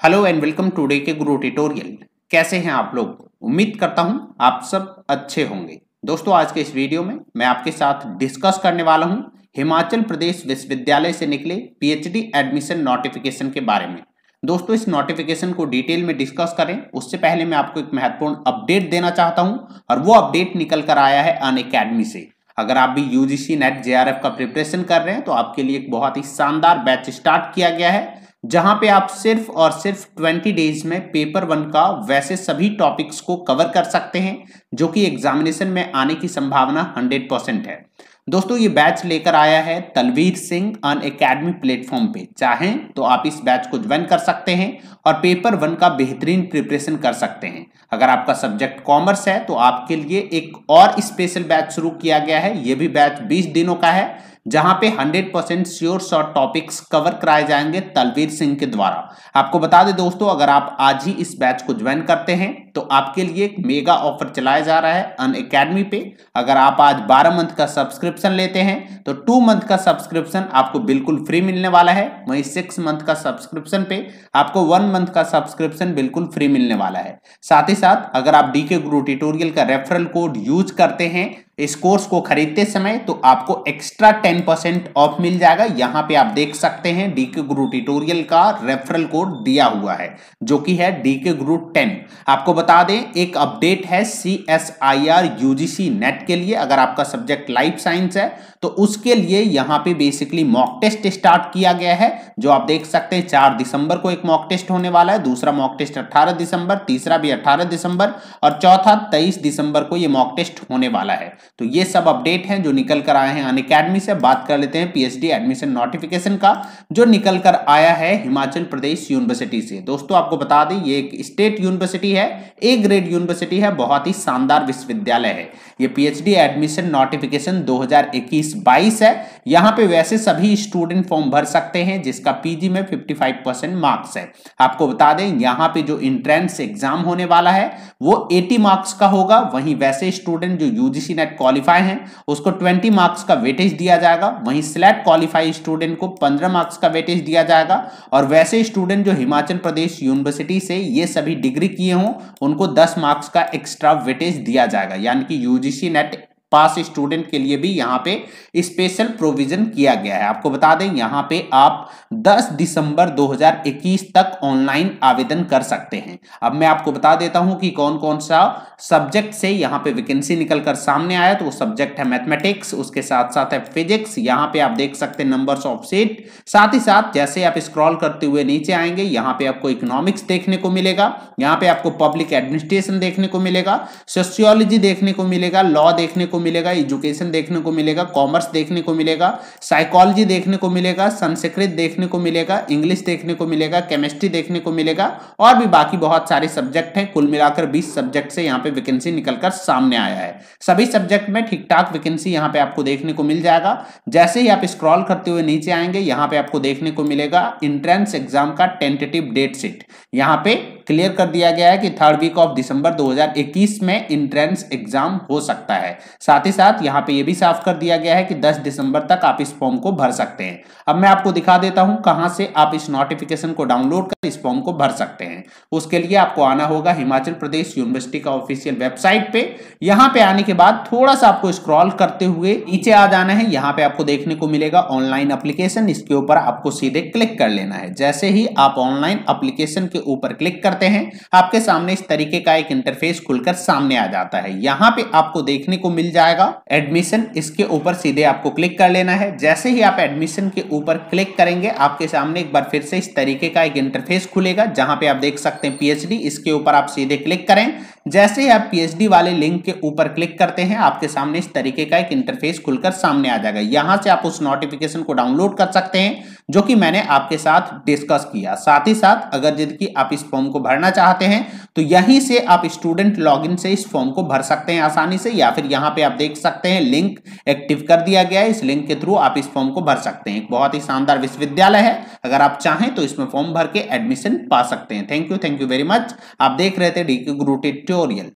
Hello and welcome today के Guru tutorial कैसे हैं आप लोग? उम्मीद करता हूँ आप सब अच्छे होंगे। दोस्तों, आज के इस वीडियो में मैं आपके साथ डिस्कस करने वाला हूँ हिमाचल प्रदेश विश्वविद्यालय से निकले पीएचडी एडमिशन नोटिफिकेशन के बारे में। दोस्तों, इस नोटिफिकेशन को डिटेल में डिस्कस करें। उससे पहले मैं आपको एक महत्वपूर्ण अपडेट देना चाहता हूँ और वो अपडेट निकल कर आया है अन से। अगर आप भी यूजीसी नेट जेआरएफ का प्रिपरेशन कर रहे हैं तो आपके लिए एक बहुत ही शानदार बैच स्टार्ट किया गया है। जहाँ पे आप सिर्फ़ और सिर्फ़ 20 डेज़ में पेपर वन का वैसे सभी टॉपिक्स को कवर कर सकते हैं, जो कि एग्जामिनेशन में आने की संभावना 100 परसेंट है। दोस्तों, ये बैच लेकर आया है तलवीर सिंह अन एकेडमी प्लेटफॉर्म पे। चाहें तो आप इस बैच को ज्वाइन कर सकते हैं और पेपर वन का बेहतरीन प्रिपरेशन कर सकते हैं। अगर आपका सब्जेक्ट कॉमर्स है तो आपके लिए एक और स्पेशल बैच शुरू किया गया है। ये भी बैच 20 दिनों का है। जहाँ पे 100 percent sure short topics cover कराए जाएँगे तलवीर सिंह के द्वारा। आपको बता दें दोस्तों, अगर आप आज ही इस बैच को ज्वाइन करते हैं तो आपके लिए एक मेगा ऑफ़र चलाया जा रहा है अन अकेडमी पे। अगर आप आज 12 मंथ का सब्सक्रिप्शन लेते हैं तो टू मंथ का सब्सक्रिप्शन आपको बिल्कुल फ्री मिलने वाला है। वहीं सिक्स मंथ का सब्सक्रिप्शन पे आपको वन मंथ का सब्सक्रिप्शन बिल्कुल फ्री मिलने वाला है। साथ ही साथ, अगर आप डी के गुरु ट्यूटोरियल का रेफरल कोड यूज़ करते हैं इस कोर्स को खरीदते समय तो आपको एक्स्ट्रा टेन परसेंट ऑफ़ मिल जाएगा। यहाँ पे आप देख सकते हैं डी के गुरु ट्यूटोरियल का रेफरल कोड दिया हुआ है, जो कि है डी के गुरु टेन आपको बता दें, एक अपडेट है C S I R UGC NET के लिए। अगर आपका सब्जेक्ट लाइफ साइंस है तो उसके लिए यहाँ पे बेसिकली मॉक टेस्ट स्टार्ट किया गया है, जो आप देख सकते हैं चार दिसंबर को एक मॉक टेस्ट होने वाला है, दूसरा मॉक टेस्ट अट्ठारह दिसंबर, तीसरा भी अट्ठारह दिसंबर, और चौथा तेईस दिसंबर को ये मॉक टेस्ट होने वाला है। तो ये सब अपडेट हैं जो निकल कर आए हैं अन अकेडमी से। बात कर लेते हैं पीएचडी एडमिशन नोटिफिकेशन का, जो निकल कर आया है हिमाचल प्रदेश यूनिवर्सिटी से। दोस्तों, आपको बता दें, ये एक स्टेट यूनिवर्सिटी है ए ग्रेड यूनिवर्सिटी है, बहुत ही शानदार विश्वविद्यालय है। ये पीएचडी एडमिशन नोटिफिकेशन 2021-22 है। यहाँ पे वैसे सभी स्टूडेंट फॉर्म भर सकते हैं, जिसका पीजी में 55 परसेंट मार्क्स है। आपको बता दें, यहाँ पे जो इंट्रेंस एग्ज़ाम होने वाला है, वो 80 मार्क्स का होगा। वहीं वैसे स्टूडेंट जो यूजीसी नेट क्वालिफाई हैं, उसको 20 मार्क्स का वेटेज दिया जाएगा। वहीं स्लेट क्वालिफाई स्टूडेंट को 15 मार्क्स का वेटेज दिया जाएगा। और वैसे स्टूडेंट जो हिमाचल प्रदेश यूनिवर्सिटी से ये सभी डिग्री किए हों, उनको 10 मार्क्स का एक्स्ट्रा वेटेज दिया जाएगा। यानी कि यूजीसी नेट पास स्टूडेंट के लिए भी यहाँ पे स्पेशल प्रोविज़न किया गया है। आपको बता दें, यहाँ पे आप 10 दिसंबर 2021 तक ऑनलाइन आवेदन कर सकते हैं। अब मैं आपको बता देता हूँ कि कौन कौन सा सब्जेक्ट से यहाँ पे वैकेंसी निकल कर सामने आया तो वो सब्जेक्ट है मैथमेटिक्स उसके साथ साथ है फिजिक्स यहाँ पे आप देख सकते हैं नंबर ऑफ़ सीट साथ ही साथ, जैसे आप स्क्रॉल करते हुए नीचे आएँगे, यहाँ पे आपको इकोनॉमिक्स देखने को मिलेगा, यहाँ पे आपको पब्लिक एडमिनिस्ट्रेशन देखने को मिलेगा सोशियोलॉजी देखने को मिलेगा लॉ देखने को मिलेगा एजुकेशन देखने को मिलेगा कॉमर्स देखने को मिलेगा साइकोलॉजी देखने को मिलेगा, संस्कृत देखने को मिलेगा इंग्लिश देखने को मिलेगा केमिस्ट्री देखने को मिलेगा, और भी बाकी बहुत सारे सब्जेक्ट हैं। कुल मिलाकर 20 सब्जेक्ट से यहाँ पे वैकेंसी निकलकर सामने आया है। सभी सब्जेक्ट में ठीक ठाक वैकेंसी यहाँ पे आपको देखने को मिल जाएगा। जैसे ही आप स्क्रॉल करते हुए नीचे आएँगे, यहाँ पे आपको देखने को मिलेगा इंट्रेंस एग्ज़ाम का टेंटेटिव डेट सीट यहाँ पे क्लियर कर दिया गया है कि थर्ड वीक ऑफ़ दिसंबर 2021 में इंट्रेंस एग्ज़ाम हो सकता है। साथ ही साथ यहाँ पे ये भी साफ़ कर दिया गया है कि 10 दिसंबर तक आप इस फॉर्म को भर सकते हैं। अब मैं आपको दिखा देता हूँ कहाँ से आप इस नोटिफिकेशन को डाउनलोड कर इस फॉर्म को भर सकते हैं। उसके लिए आपको आना होगा हिमाचल प्रदेश यूनिवर्सिटी का ऑफिशियल वेबसाइट पे। यहाँ पे आने के बाद थोड़ा सा आपको स्क्रॉल करते हुए नीचे आ जाना है। यहाँ पे आपको देखने को मिलेगा ऑनलाइन अप्लीकेशन इसके ऊपर आपको सीधे क्लिक कर लेना है। जैसे ही आप ऑनलाइन अप्लीकेशन के ऊपर क्लिक कर करते हैं, आपके सामने इस तरीके का एक इंटरफेस खुलकर सामने आ जाता है। यहाँ पे आपको देखने को मिल जाएगा एडमिशन इसके ऊपर सीधे आपको क्लिक कर लेना है। जैसे ही आप एडमिशन के ऊपर क्लिक करेंगे, आपके सामने एक बार फिर से इस तरीके का एक इंटरफेस खुलेगा, जहाँ पे आप देख सकते हैं पीएचडी इसके ऊपर आप सीधे क्लिक करें। जैसे ही आप पीएचडी वाले लिंक के ऊपर क्लिक करते हैं, आपके सामने इस तरीके का एक इंटरफेस खुलकर सामने आ जाएगा। यहाँ से आप उस नोटिफिकेशन को डाउनलोड कर सकते हैं, जो कि मैंने आपके साथ डिस्कस किया। साथ ही साथ, अगर यदि आप इस फॉर्म को भरना चाहते हैं तो यहीं से आप स्टूडेंट लॉगिन से इस फॉर्म को भर सकते हैं आसानी से, या फिर यहाँ पे आप देख सकते हैं लिंक एक्टिव कर दिया गया है। इस लिंक के थ्रू आप इस फॉर्म को भर सकते हैं। एक बहुत ही शानदार विश्वविद्यालय है। अगर आप चाहें तो इसमें फॉर्म भर के एडमिशन पा सकते हैं। Thank you thank you very much आप देख रहे थे डी गुरु ट्यूटोरियल